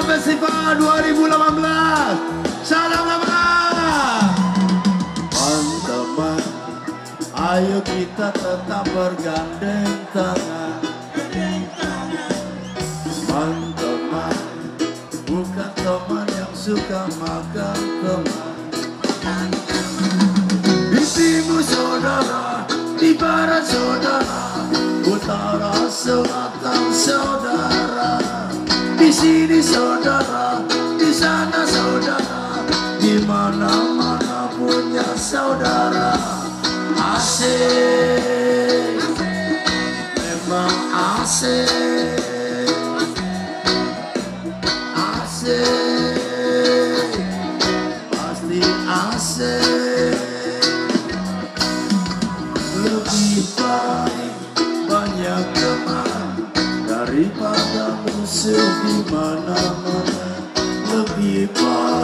Festival 2018 Salam lama Teman-teman Ayo kita tetap bergandeng tangan. Teman-teman Bukan teman yang suka makan teman. Di saudara Di barat saudara Utara selatan saudara. Di sini saudara Asik. Memang asik. Asik. Pasti asik. Lebih baik banyak teman Daripada musuh di mana-mana. Lebih baik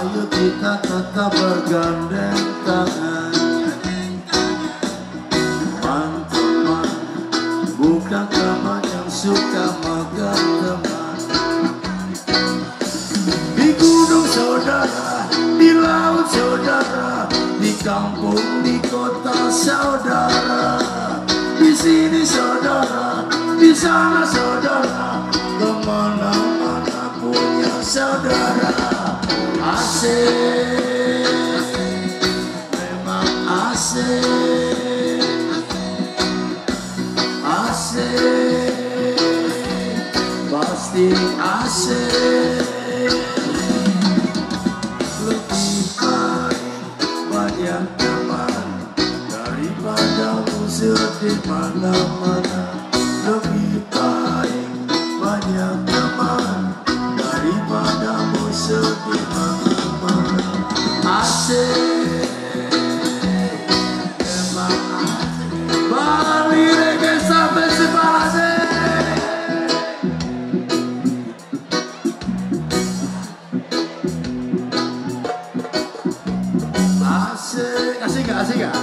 ayo kita tetap bergandeng tangan. Saudara, di kampung, di kota saudara. Di sini saudara, di sana saudara, ke mana-mana punya saudara. Asik, memang asik, asik, pasti asik. Daripada musuh di mana-mana. Lebih baik banyak teman daripada musuh di mana-mana. Asik, asik. Asik, asik gak, asik gak?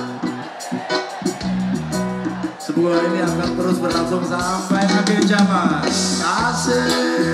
Ini akan terus berlangsung sampai akhir zaman. Asik